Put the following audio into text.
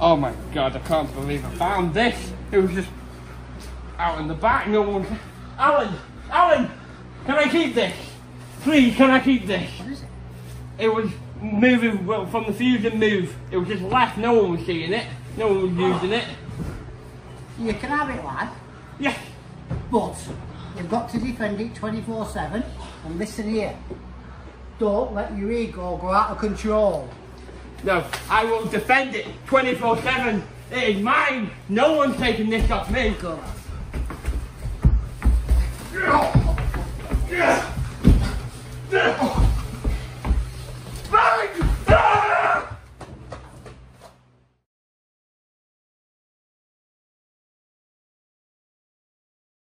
Oh my god, I can't believe I found this. It was just out in the back. No one. Alan, Alan, can I keep this? Please, can I keep this? It? It was moving well, from the fusion move. It was just left. No one was seeing it. No one was using it. You can have it, lad, Yeah. but you've got to defend it 24-7. And listen here, don't let your ego go out of control. No, I will defend it 24 7. It is mine. No one's taking this off me. Go on.